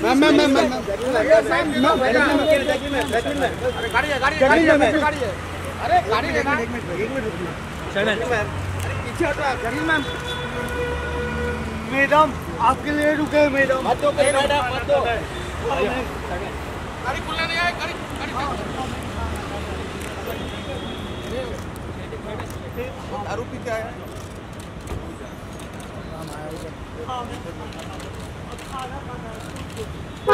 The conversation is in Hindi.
Ma'am ma'am ma'am ma'am. गाड़ी है गाड़ी है अरे गाड़ी लेना एक मिनट एक मिनट रुकना पीछे हटो मैम। मैडम आपके लिए रुके मैडम। मत दो मैडम मत दो। गाड़ी खुलने नहीं आए गाड़ी दारू पी के आया Oh.